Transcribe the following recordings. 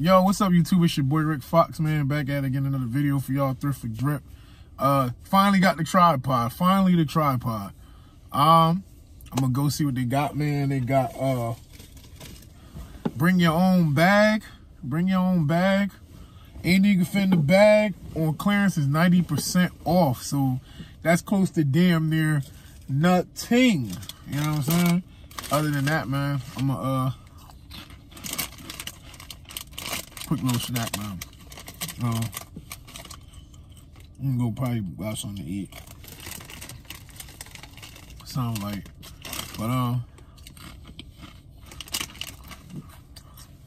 Yo, what's up, YouTube? It's your boy Rix Foxx, man. Back at it again, another video for y'all, Thrift for Drip. Uh, finally got the tripod. Finally the tripod. Um, I'm gonna go see what they got, man. They got uh, bring your own bag. Bring your own bag. Anything you can fit in the bag on clearance is 90% off. So that's close to damn near nothing. You know what I'm saying? Other than that, man, I'm gonna uh quick little snack, man. Uh, I'm gonna go probably buy something to eat. Sound like, but uh,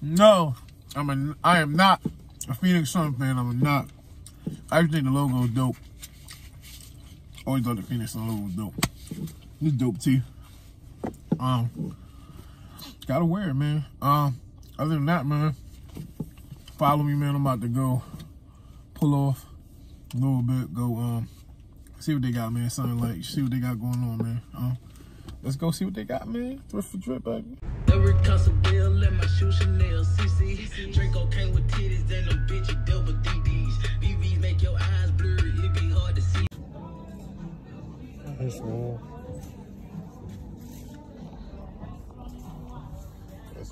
no, I'm a, I am not a Phoenix Sun fan. I'm not. I just think the logo is dope. Always thought the Phoenix Sun logo was dope. It's dope too. Um, gotta wear it, man. Um, other than that, man follow me, man. I'm about to go pull off a little bit, go um see what they got, man. Something like see what they got going on, man. Um, let's go see what they got, man. Thrift for drip, baby. Every console bill, let my shoe Chanel CC. Draco came with titties and them bitches double DDs. BVs make your eyes blurry, it be hard to see. That's all. That's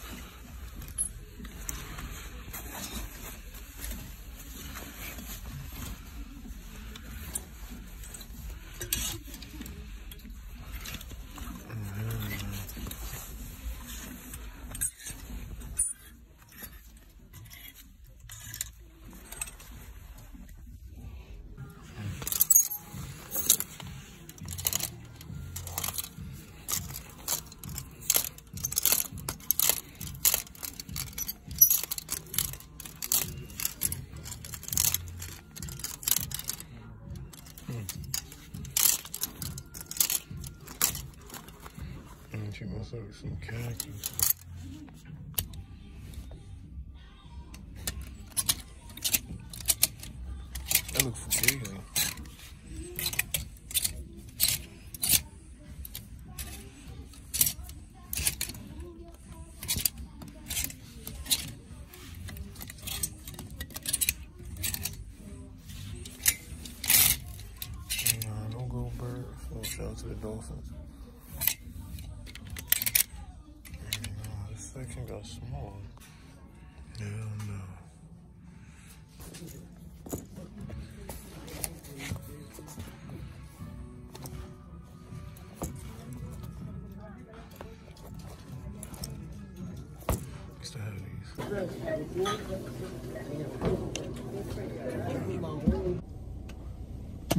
what? And she must have some khakis. That looks fugazi. Nah, don't go No shout out to the dolphins. Nah, this second got small. Hell no. Used to.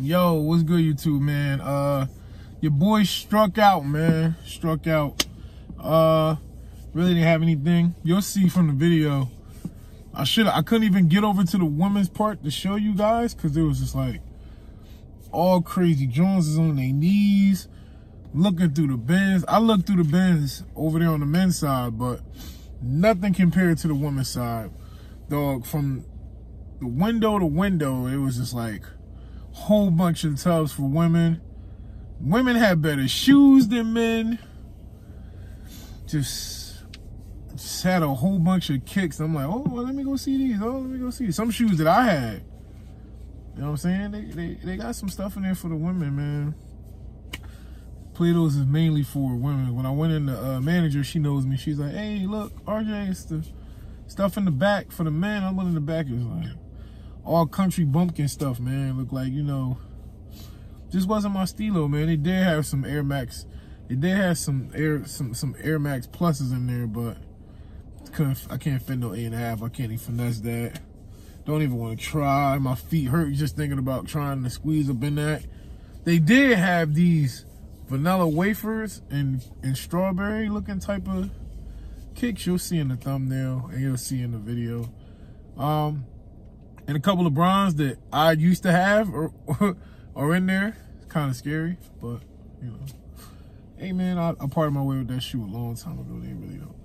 Yo, what's good, YouTube, man? Uh, your boy struck out, man. Struck out. Uh, really didn't have anything. You'll see from the video. I should I couldn't even get over to the women's part to show you guys because it was just like all crazy. Jones is on their knees, looking through the bins. I looked through the bins over there on the men's side, but nothing compared to the women's side. Dog, from the window to window, it was just like whole bunch of tubs for women. Women had better shoes than men. Just, had a whole bunch of kicks. I'm like, oh, well, let me go see these. Oh, let me go see these. some shoes that I had. You know what I'm saying? They, they, they got some stuff in there for the women, man. Plato's is mainly for women. When I went in the uh, manager, she knows me. She's like, hey, look, RJ, it's the stuff in the back for the men. I went in the back. Like all country bumpkin stuff, man. Look like, you know, just wasn't my stilo, man. They did have some Air Max. They did have some Air some some Air Max pluses in there, but couldn't I can't fit no eight and a half. I can't even finesse that. Don't even want to try. My feet hurt just thinking about trying to squeeze up in that. They did have these vanilla wafers and and strawberry looking type of kicks you'll see in the thumbnail and you'll see in the video. Um, and a couple of bronze that I used to have are, are in there. It's kind of scary, but you know. Hey man, I, I parted my way with that shoe a long time ago. They really don't.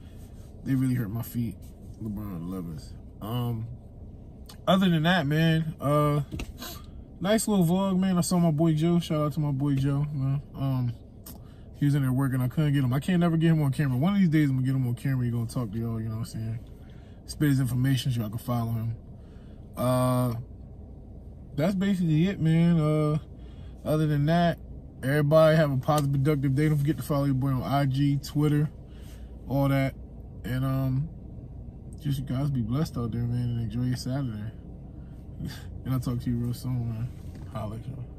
They really hurt my feet. LeBron 11s. Um, other than that, man, uh, nice little vlog, man. I saw my boy Joe. Shout out to my boy Joe, man. Um, he was in there working. I couldn't get him. I can't never get him on camera. One of these days, I'm gonna get him on camera. He's gonna talk to y'all. You know what I'm saying? Spit his information so I can follow him. Uh, that's basically it, man. Uh, other than that, everybody have a positive, productive day. Don't forget to follow your boy on IG, Twitter, all that, and um, just you guys be blessed out there, man, and enjoy your Saturday. and I'll talk to you real soon, man. Holla y'all.